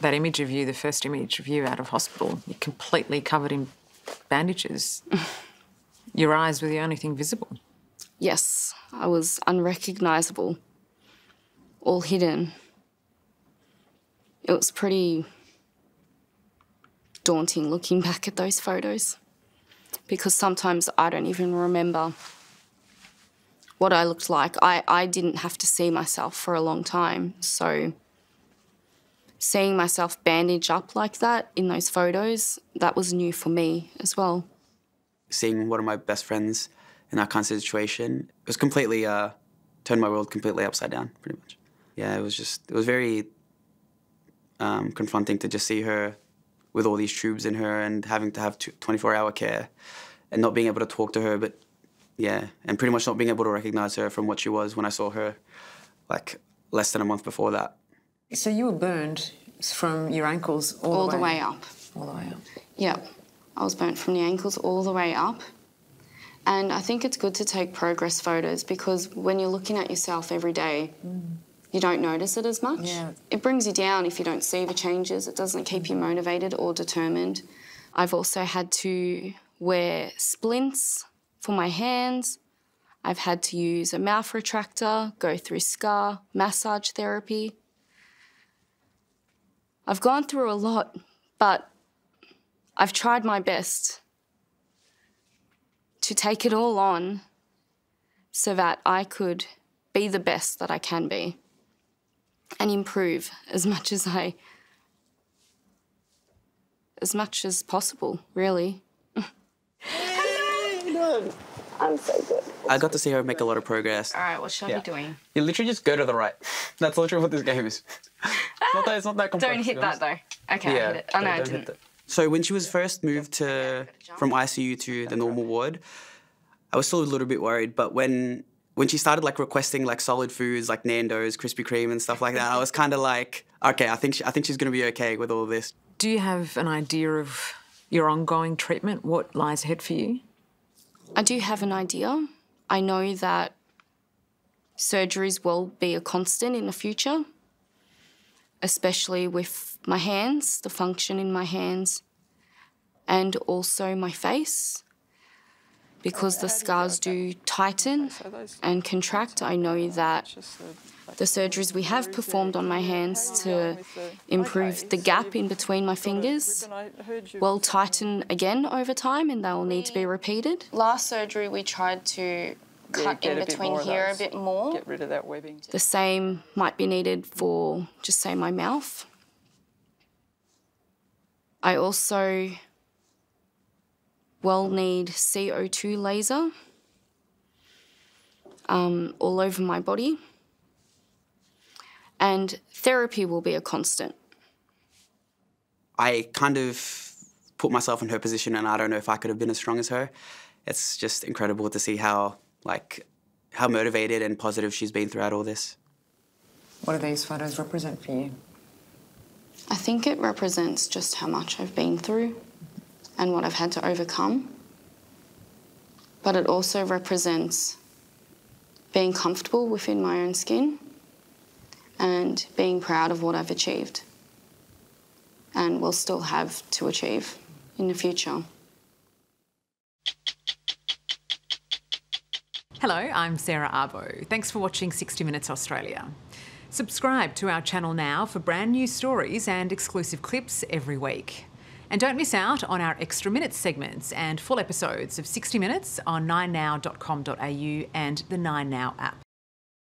That image of you, the first image of you out of hospital, you're completely covered in bandages. Your eyes were the only thing visible. Yes, I was unrecognisable, all hidden. It was pretty daunting looking back at those photos because sometimes I don't even remember what I looked like. I, I didn't have to see myself for a long time, so seeing myself bandaged up like that in those photos, that was new for me as well. Seeing one of my best friends in that kind of situation, it was completely uh, turned my world completely upside down, pretty much. Yeah, it was just it was very um, confronting to just see her with all these tubes in her and having to have 24 hour care and not being able to talk to her, but yeah, and pretty much not being able to recognize her from what she was when I saw her like less than a month before that. So you were burned from your ankles all, all the, way. the way up. All the way up. Yep. I was burnt from the ankles all the way up. And I think it's good to take progress photos because when you're looking at yourself every day, mm. you don't notice it as much. Yeah. It brings you down if you don't see the changes. It doesn't keep you motivated or determined. I've also had to wear splints for my hands. I've had to use a mouth retractor, go through scar, massage therapy. I've gone through a lot, but I've tried my best to take it all on so that I could be the best that I can be and improve as much as I as much as possible, really. I'm so good. I got to see her make a lot of progress. All right, what should I be doing? You literally just go to the right. That's literally what this game is. It's not that, it's not that complex. Don't hit that though. Okay, yeah, I hit it. Oh no, I didn't. So when she was first moved to from ICU to the normal ward, I was still a little bit worried. But when when she started like requesting like solid foods like Nando's, Krispy Kreme, and stuff like that, I was kind of like, okay, I think she, I think she's gonna be okay with all this. Do you have an idea of your ongoing treatment? What lies ahead for you? I do have an idea. I know that surgeries will be a constant in the future, especially with my hands, the function in my hands, and also my face. Because the scars do tighten and contract, I know that the surgeries we have performed on my hands to improve the gap in between my fingers will tighten again over time and they'll need to be repeated. Last surgery we tried to cut yeah, in between here a bit more. Get rid of that webbing. The same might be needed for just say my mouth. I also will need CO2 laser um, all over my body and therapy will be a constant. I kind of put myself in her position and I don't know if I could have been as strong as her. It's just incredible to see how like how motivated and positive she's been throughout all this. What do these photos represent for you? I think it represents just how much I've been through and what I've had to overcome. But it also represents being comfortable within my own skin and being proud of what I've achieved and will still have to achieve in the future. Hello, I'm Sarah Abo. Thanks for watching 60 Minutes Australia. Subscribe to our channel now for brand new stories and exclusive clips every week. And don't miss out on our extra minutes segments and full episodes of 60 Minutes on 9now.com.au and the 9Now app.